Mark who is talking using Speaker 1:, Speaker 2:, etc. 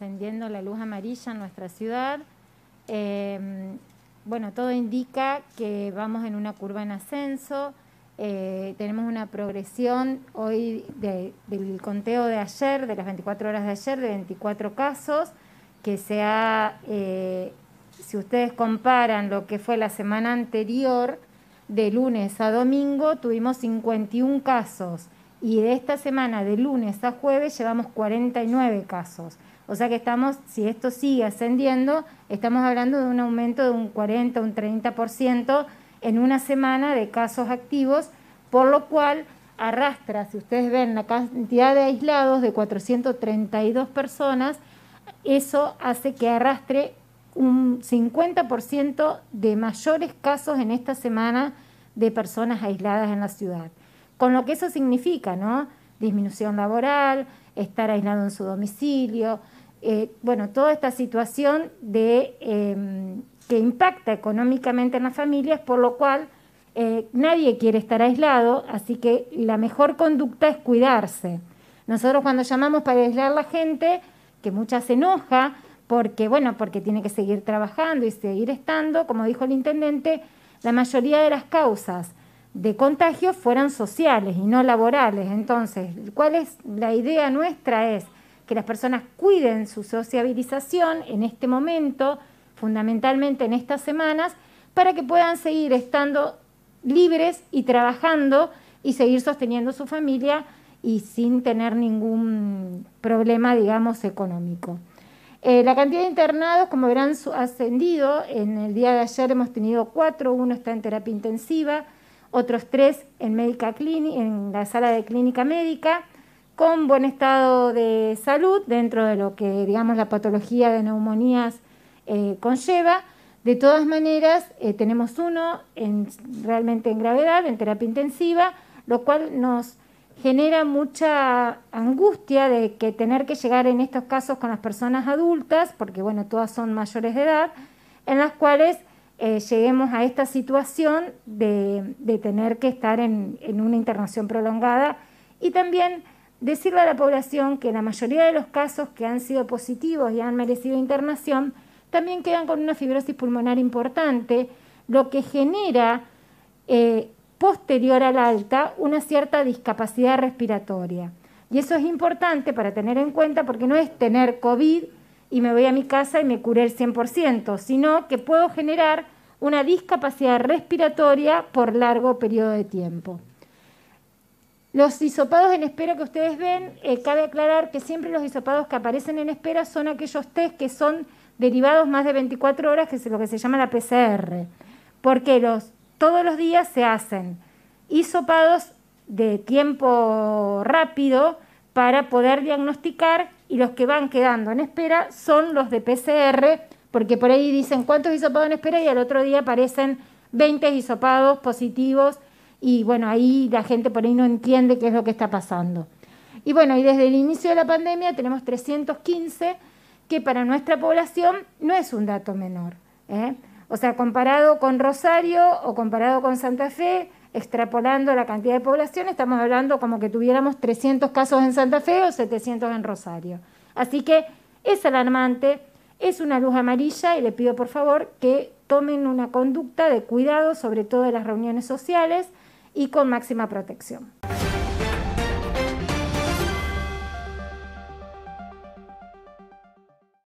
Speaker 1: encendiendo la luz amarilla en nuestra ciudad. Eh, bueno, todo indica que vamos en una curva en ascenso. Eh, tenemos una progresión hoy del conteo de ayer, de las 24 horas de ayer, de 24 casos, que se ha, eh, si ustedes comparan lo que fue la semana anterior, de lunes a domingo tuvimos 51 casos y de esta semana, de lunes a jueves, llevamos 49 casos. O sea que estamos, si esto sigue ascendiendo, estamos hablando de un aumento de un 40, un 30% en una semana de casos activos, por lo cual arrastra, si ustedes ven la cantidad de aislados de 432 personas, eso hace que arrastre un 50% de mayores casos en esta semana de personas aisladas en la ciudad. Con lo que eso significa, ¿no? Disminución laboral, estar aislado en su domicilio, eh, bueno, toda esta situación de, em, que impacta económicamente en las familias, por lo cual eh, nadie quiere estar aislado, así que la mejor conducta es cuidarse. Nosotros cuando llamamos para aislar a la gente, que mucha se enoja, porque, bueno, porque tiene que seguir trabajando y seguir estando, como dijo el intendente, la mayoría de las causas de contagio fueran sociales y no laborales. Entonces, ¿cuál es la idea nuestra? Es que las personas cuiden su sociabilización en este momento, fundamentalmente en estas semanas, para que puedan seguir estando libres y trabajando y seguir sosteniendo su familia y sin tener ningún problema, digamos, económico. Eh, la cantidad de internados, como verán, ha ascendido. En el día de ayer hemos tenido cuatro, uno está en terapia intensiva, otros tres en, médica en la sala de clínica médica con buen estado de salud dentro de lo que, digamos, la patología de neumonías eh, conlleva. De todas maneras, eh, tenemos uno en, realmente en gravedad, en terapia intensiva, lo cual nos genera mucha angustia de que tener que llegar en estos casos con las personas adultas, porque bueno, todas son mayores de edad, en las cuales eh, lleguemos a esta situación de, tener que estar en, en una internación prolongada y también decirle a la población que la mayoría de los casos que han sido positivos y han merecido internación también quedan con una fibrosis pulmonar importante, lo que genera eh, posterior al alta una cierta discapacidad respiratoria. Y eso es importante para tener en cuenta porque no es tener COVID y me voy a mi casa y me curé el 100%, sino que puedo generar una discapacidad respiratoria por largo periodo de tiempo. Los hisopados en espera que ustedes ven, eh, cabe aclarar que siempre los hisopados que aparecen en espera son aquellos test que son derivados más de 24 horas, que es lo que se llama la PCR, porque todos los días se hacen hisopados de tiempo rápido para poder diagnosticar y los que van quedando en espera son los de PCR, porque por ahí dicen cuántos hisopados en espera y al otro día aparecen 20 hisopados positivos y bueno, ahí la gente por ahí no entiende qué es lo que está pasando. Y bueno, y desde el inicio de la pandemia tenemos 315, que para nuestra población no es un dato menor. ¿eh? O sea, comparado con Rosario o comparado con Santa Fe, extrapolando la cantidad de población, estamos hablando como que tuviéramos 300 casos en Santa Fe o 700 en Rosario. Así que es alarmante, es una luz amarilla y le pido por favor que tomen una conducta de cuidado, sobre todo en las reuniones sociales, y con máxima protección.